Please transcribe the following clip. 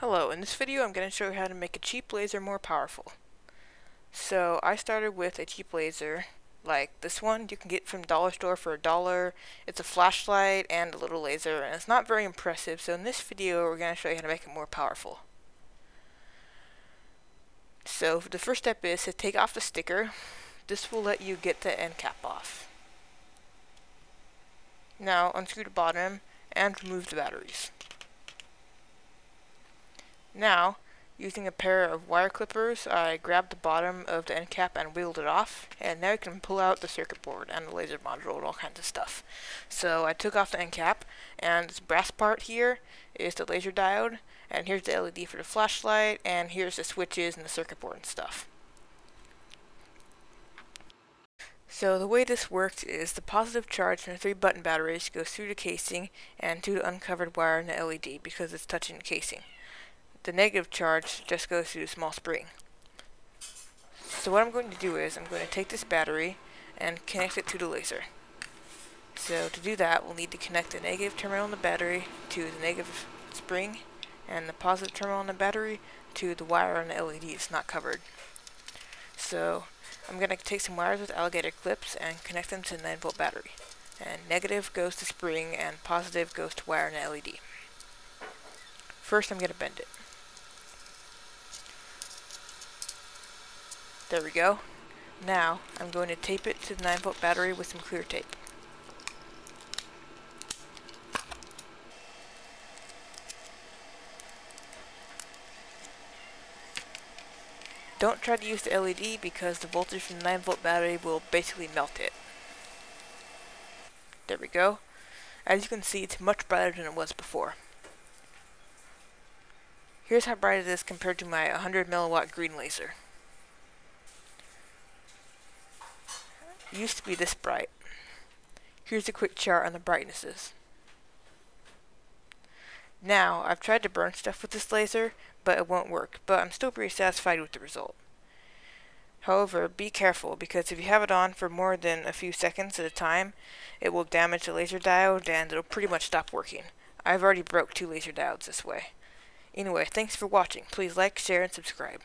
Hello, in this video I'm going to show you how to make a cheap laser more powerful. So I started with a cheap laser like this one you can get from dollar store for a dollar. It's a flashlight and a little laser and it's not very impressive so in this video we're going to show you how to make it more powerful. So the first step is to take off the sticker. This will let you get the end cap off. Now unscrew the bottom and remove the batteries. Now, using a pair of wire clippers, I grabbed the bottom of the end cap and wheeled it off, and now you can pull out the circuit board and the laser module and all kinds of stuff. So I took off the end cap, and this brass part here is the laser diode, and here's the LED for the flashlight, and here's the switches and the circuit board and stuff. So the way this works is the positive charge from the three button batteries goes through the casing and to the uncovered wire in the LED because it's touching the casing the negative charge just goes through the small spring. So what I'm going to do is I'm going to take this battery and connect it to the laser. So to do that, we'll need to connect the negative terminal in the battery to the negative spring and the positive terminal in the battery to the wire on the LED it's not covered. So I'm going to take some wires with alligator clips and connect them to the 9 volt battery. And negative goes to spring and positive goes to wire and LED. First I'm going to bend it. There we go. Now, I'm going to tape it to the 9 volt battery with some clear tape. Don't try to use the LED because the voltage from the 9 volt battery will basically melt it. There we go. As you can see, it's much brighter than it was before. Here's how bright it is compared to my 100 milliwatt green laser. Used to be this bright. Here's a quick chart on the brightnesses. Now, I've tried to burn stuff with this laser, but it won't work, but I'm still pretty satisfied with the result. However, be careful, because if you have it on for more than a few seconds at a time, it will damage the laser diode and it'll pretty much stop working. I've already broke two laser diodes this way. Anyway, thanks for watching. Please like, share, and subscribe.